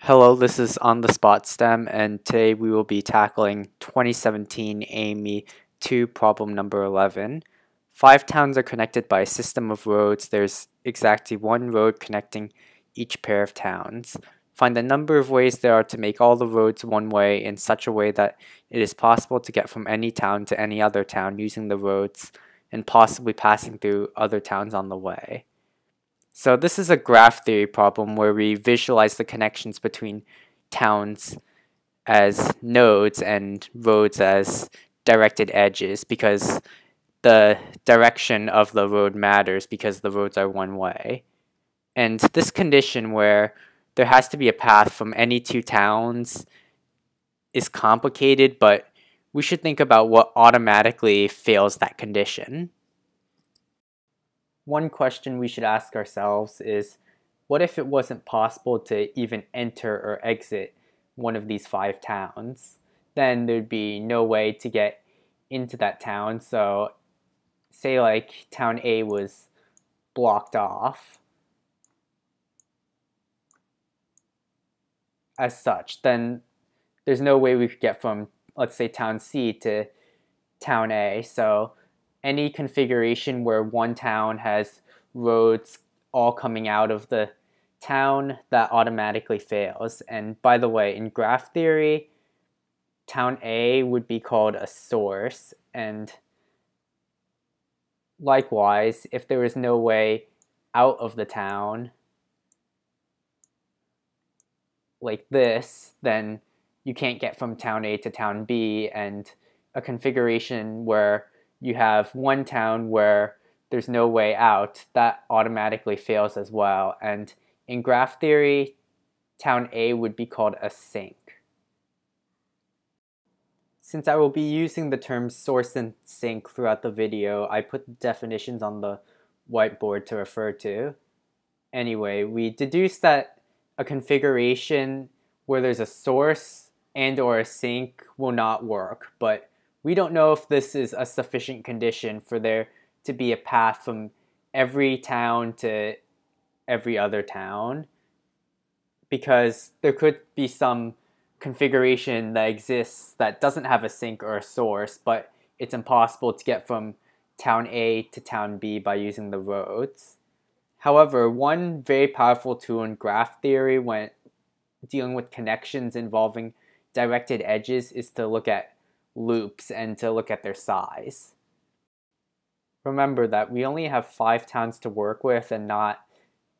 Hello, this is On the Spot STEM, and today we will be tackling 2017 AIME 2 problem number 11. Five towns are connected by a system of roads. There's exactly one road connecting each pair of towns. Find the number of ways there are to make all the roads one way in such a way that it is possible to get from any town to any other town using the roads and possibly passing through other towns on the way. So this is a graph theory problem where we visualize the connections between towns as nodes and roads as directed edges because the direction of the road matters because the roads are one way. And this condition where there has to be a path from any two towns is complicated, but we should think about what automatically fails that condition one question we should ask ourselves is what if it wasn't possible to even enter or exit one of these five towns? Then there'd be no way to get into that town. So, say like town A was blocked off as such, then there's no way we could get from, let's say, town C to town A. So, any configuration where one town has roads all coming out of the town, that automatically fails. And by the way, in graph theory, town A would be called a source. And likewise, if there is no way out of the town, like this, then you can't get from town A to town B. And a configuration where you have one town where there's no way out, that automatically fails as well. And in graph theory, town A would be called a sink. Since I will be using the terms source and sink throughout the video, I put definitions on the whiteboard to refer to. Anyway, we deduce that a configuration where there's a source and or a sink will not work, but we don't know if this is a sufficient condition for there to be a path from every town to every other town because there could be some configuration that exists that doesn't have a sink or a source, but it's impossible to get from town A to town B by using the roads. However, one very powerful tool in graph theory when dealing with connections involving directed edges is to look at loops and to look at their size. Remember that we only have five towns to work with and not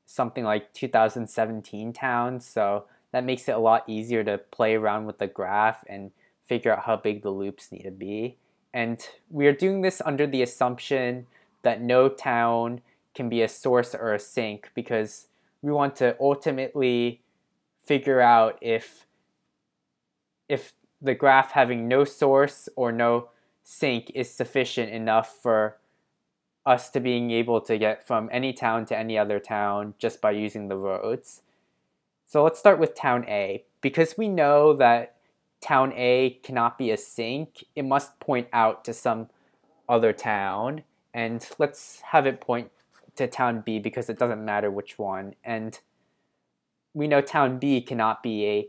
something like 2017 towns, so that makes it a lot easier to play around with the graph and figure out how big the loops need to be. And we are doing this under the assumption that no town can be a source or a sink because we want to ultimately figure out if if the graph having no source or no sink is sufficient enough for us to being able to get from any town to any other town just by using the roads. So let's start with town A. Because we know that town A cannot be a sink, it must point out to some other town. And let's have it point to town B because it doesn't matter which one. And we know town B cannot be a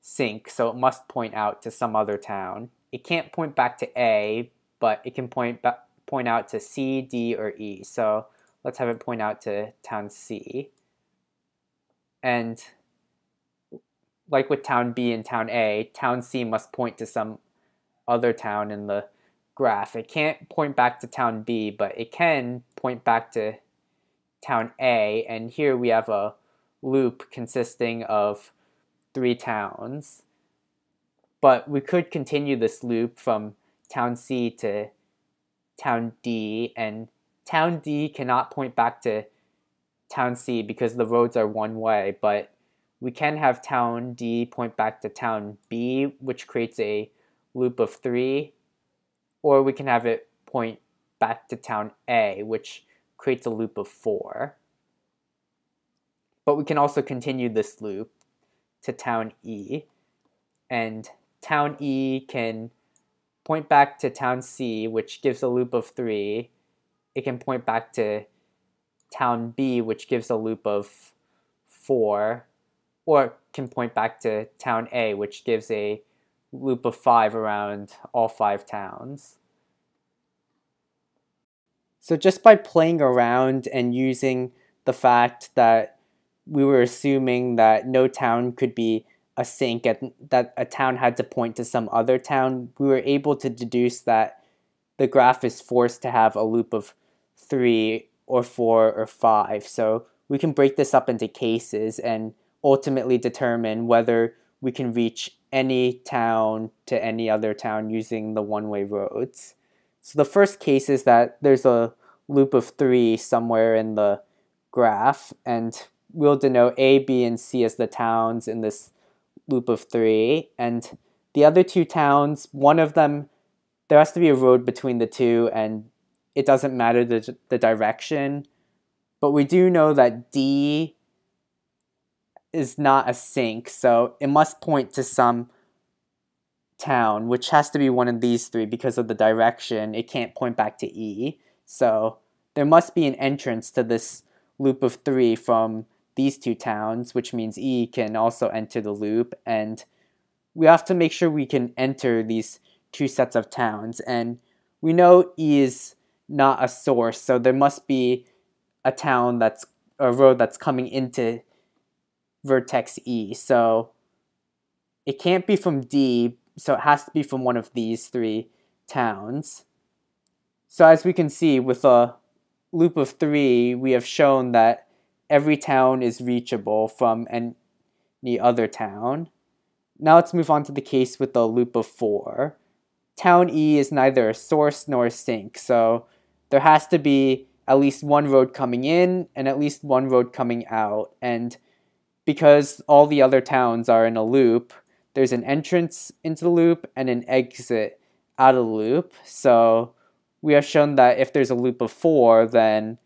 sink, so it must point out to some other town. It can't point back to A, but it can point point out to C, D, or E. So let's have it point out to town C. And like with town B and town A, town C must point to some other town in the graph. It can't point back to town B, but it can point back to town A. And here we have a loop consisting of three towns. But we could continue this loop from town C to town D, and town D cannot point back to town C because the roads are one way, but we can have town D point back to town B, which creates a loop of three, or we can have it point back to town A, which creates a loop of four. But we can also continue this loop to town E, and town E can point back to town C, which gives a loop of 3. It can point back to town B, which gives a loop of 4. or it can point back to town A, which gives a loop of five around all five towns. So just by playing around and using the fact that we were assuming that no town could be a sink and that a town had to point to some other town, we were able to deduce that the graph is forced to have a loop of three or four or five. So we can break this up into cases and ultimately determine whether we can reach any town to any other town using the one-way roads. So the first case is that there's a loop of three somewhere in the graph, and we'll denote A, B, and C as the towns in this loop of three. And the other two towns, one of them, there has to be a road between the two, and it doesn't matter the, the direction. But we do know that D is not a sink, so it must point to some town, which has to be one of these three because of the direction. It can't point back to E. So there must be an entrance to this loop of three from these two towns, which means E can also enter the loop. And we have to make sure we can enter these two sets of towns. And we know E is not a source, so there must be a town that's a road that's coming into vertex E. So it can't be from D, so it has to be from one of these three towns. So as we can see, with a loop of three, we have shown that every town is reachable from any other town. Now let's move on to the case with the loop of four. Town E is neither a source nor a sink, so there has to be at least one road coming in and at least one road coming out. And because all the other towns are in a loop, there's an entrance into the loop and an exit out of the loop. So we have shown that if there's a loop of four, then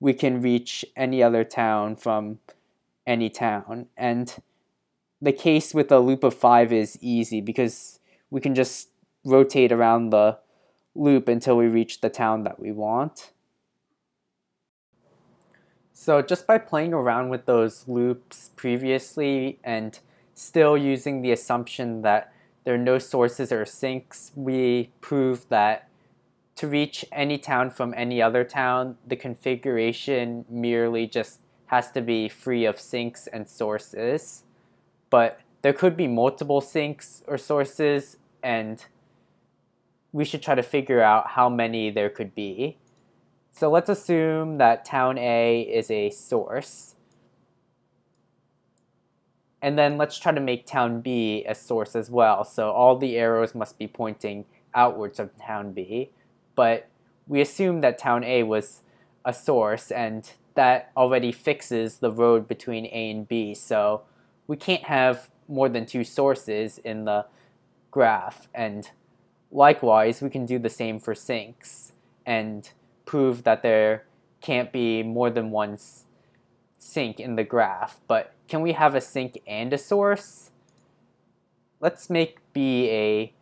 we can reach any other town from any town. And the case with a loop of five is easy because we can just rotate around the loop until we reach the town that we want. So just by playing around with those loops previously and still using the assumption that there are no sources or sinks, we prove that to reach any town from any other town, the configuration merely just has to be free of sinks and sources. But there could be multiple sinks or sources, and we should try to figure out how many there could be. So let's assume that town A is a source. And then let's try to make town B a source as well. So all the arrows must be pointing outwards of town B. But we assume that town A was a source and that already fixes the road between A and B. So we can't have more than two sources in the graph. And likewise, we can do the same for sinks. And prove that there can't be more than one sink in the graph, but can we have a sink and a source? Let's make B a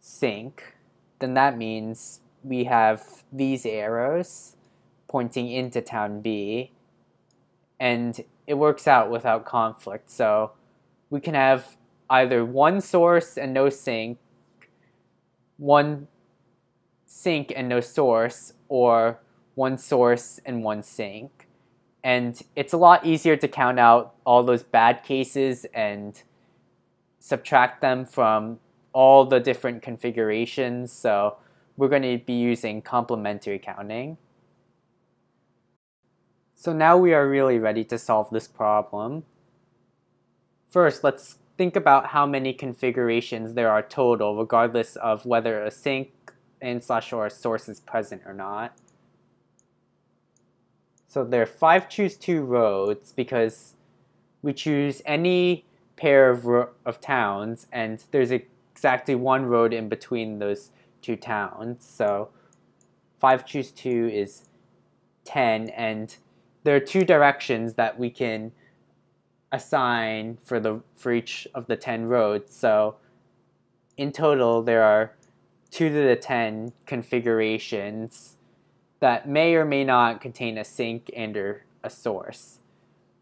sink. Then that means we have these arrows pointing into town B, and it works out without conflict. So we can have either one source and no sink, one sink and no source, or one source and one sink. And it's a lot easier to count out all those bad cases and subtract them from all the different configurations. So we're going to be using complementary counting. So now we are really ready to solve this problem. First, let's think about how many configurations there are total, regardless of whether a sink in slash or a source is present or not. So there are five choose two roads because we choose any pair of, of towns and there's exactly one road in between those two towns. So 5 choose 2 is 10 and there are two directions that we can assign for the for each of the 10 roads. So in total there are 2 to the 10 configurations that may or may not contain a sink and or a source.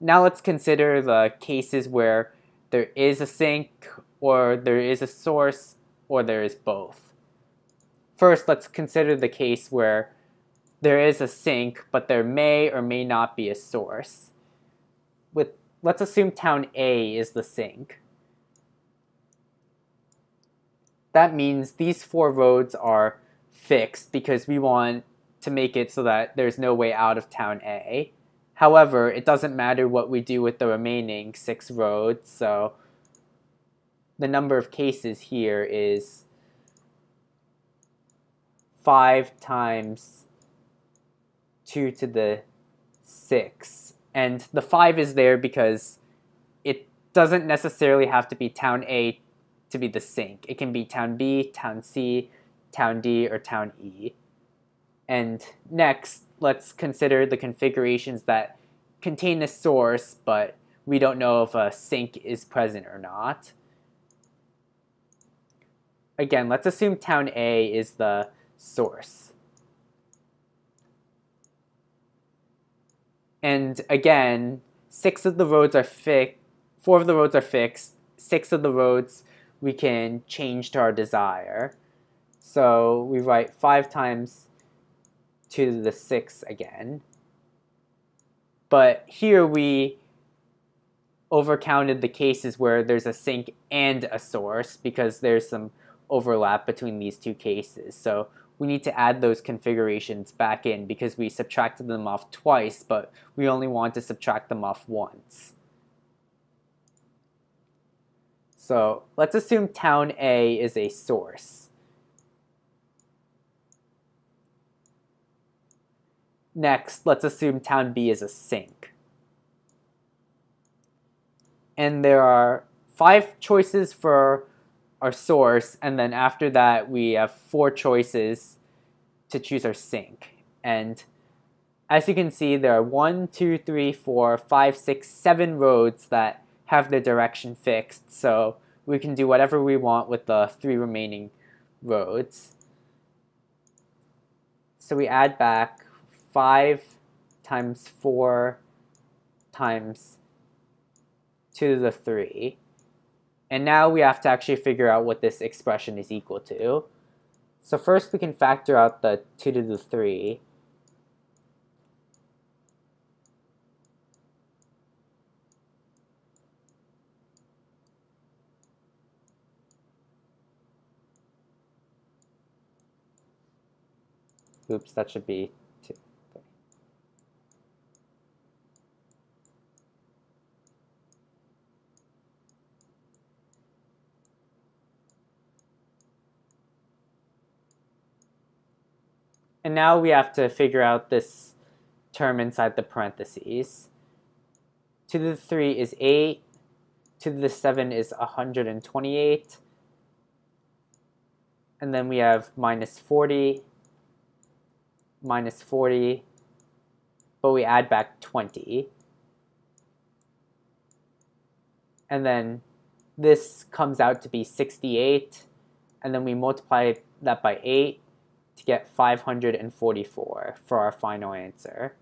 now let's consider the cases where there is a sink or there is a source or there is both. First, let's consider the case where there is a sink, but there may or may not be a source. With let's assume town A is the sink. That means these four roads are fixed because we want to make it so that there's no way out of town A. However, it doesn't matter what we do with the remaining six roads, so the number of cases here is 5 times 2 to the 6. And the 5 is there because it doesn't necessarily have to be town A to be the sink. It can be town B, town C, town D, or town E. And next, let's consider the configurations that contain a source, but we don't know if a sink is present or not. Again, let's assume town A is the source. And again, six of the roads are fixed, four of the roads are fixed, six of the roads we can change to our desire. So we write 5 times to the 6 again. But here we overcounted the cases where there's a sink and a source because there's some overlap between these two cases. So we need to add those configurations back in because we subtracted them off twice, but we only want to subtract them off once. So let's assume town A is a source. Next, let's assume town B is a sink. And there are five choices for our source, and then after that we have four choices to choose our sink. And as you can see, there are one, two, three, four, five, six, seven roads that have the direction fixed, so we can do whatever we want with the three remaining roads. So we add back 5 times 4 times 2 to the 3. And now we have to actually figure out what this expression is equal to. So first we can factor out the 2 to the 3. Oops, that should be And now we have to figure out this term inside the parentheses. 2 to the 3 is 8. 2 to the 7 is 128. And then we have minus 40, minus 40, but we add back 20. And then this comes out to be 68. And then we multiply that by 8 to get 544 for our final answer.